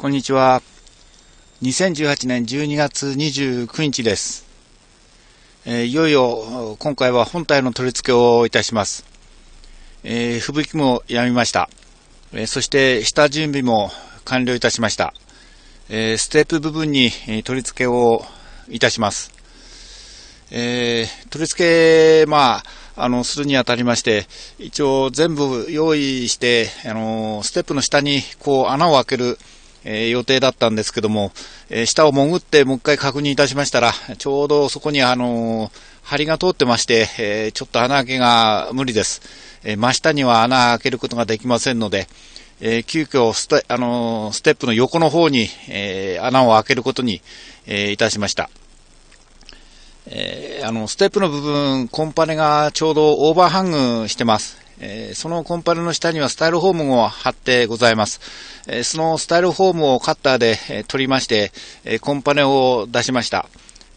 こんにちは。2018年12月29日です。えー、いよいよ今回は本体の取り付けをいたします。えー、吹雪もやみました。えー、そして下準備も完了いたしました。えステップ部分に取り付けをいたします。え取り付け、まあ、あの、するにあたりまして、一応全部用意して、あの、ステップの下にこう穴を開ける、えー、予定だったんですけども、えー、下を潜ってもう一回確認いたしましたら、ちょうどそこにあのー、針が通ってまして、えー、ちょっと穴開けが無理です。え真下には穴開けることができませんので、え急遽ステ、あのステップの横の方に、え穴を開けることに、えいたしました。えあの、ステップの部分、コンパネがちょうどオーバーハングしてます。えそのコンパネの下にはスタイルフォームを貼ってございます。えそのスタイルフォームをカッターで、え取りまして、えコンパネを出しました。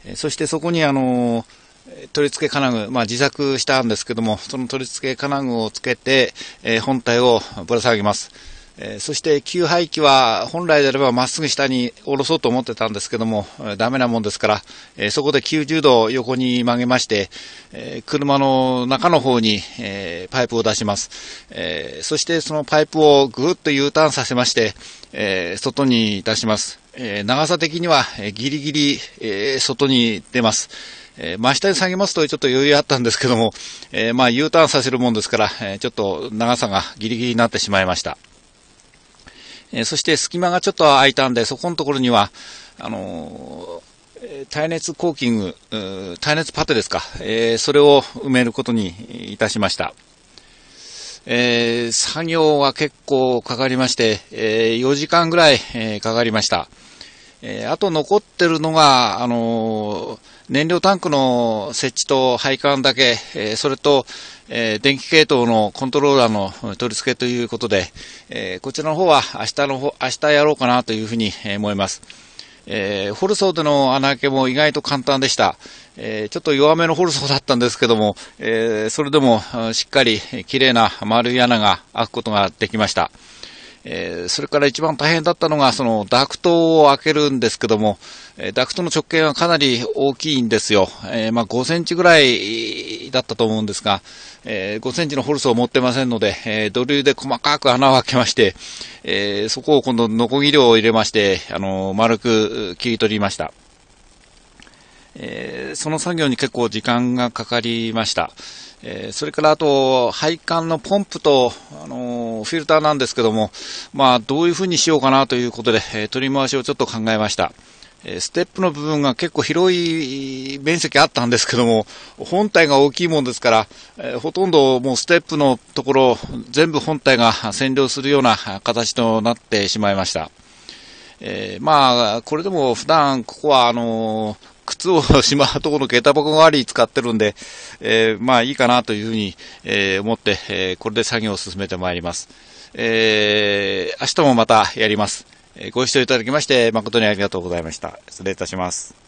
えそしてそこにあの取り付け金具、まあ、自作したんですけども、その取り付け金具をつけて、え本体をぶら下げます。えそして給排気は本来であればまっすぐ下に下ろそうと思ってたんですけども、ダメなもんですから、えそこで90度横に曲げまして、え車の中の方に、えパイプを出します。えそしてそのパイプをぐっと U ターンさせまして、え外に出します。え長さ的にはギリギリ、え外に出ます。えー、真下に下げますとちょっと余裕あったんですけども、え、まあ U ターンさせるもんですから、え、ちょっと長さがギリギリになってしまいました。えそして隙間がちょっと空いたんで、そこのところには、あの耐熱コーキング、耐熱パテですか、え、それを埋めることにいたしました。えー、作業は結構かかりまして、えー、4時間ぐらい、えかかりました。えあと残ってるのが、あの燃料タンクの設置と配管だけ、えそれと、え電気系統のコントローラーの取り付けということで、えこちらの方は明日の方、明日やろうかなというふうに思います。えー、ホルソーでの穴開けも意外と簡単でした。えー、ちょっと弱めのホルソーだったんですけども、えー、それでもしっかり綺麗な丸い穴が開くことができました。えー、それから一番大変だったのが、そのダクトを開けるんですけども、えダクトの直径がかなり大きいんですよ。えー、まあ、5センチぐらいだったと思うんですが、えー、5センチのホルスを持ってませんので、えドリルで細かく穴を開けまして、えそこを今度ノコギリを入れまして、あの丸く切り取りました。えその作業に結構時間がかかりました。えそれからあと、配管のポンプと、あのフィルターなんですけども、まあ、どういう風にしようかなということで、え取り回しをちょっと考えました。ステップの部分が結構広い面積あったんですけども、本体が大きいもんですから、えほとんどもうステップのところ、全部本体が占領するような形となってしまいました。えー、まあ、これでも普段ここはあのー靴をしまうところの下駄箱代わりに使ってるんで、えー、まあいいかなというふうに、えー、思って、えー、これで作業を進めてまいります。えー、明日もまたやります。ご視聴いただきまして誠にありがとうございました。失礼いたします。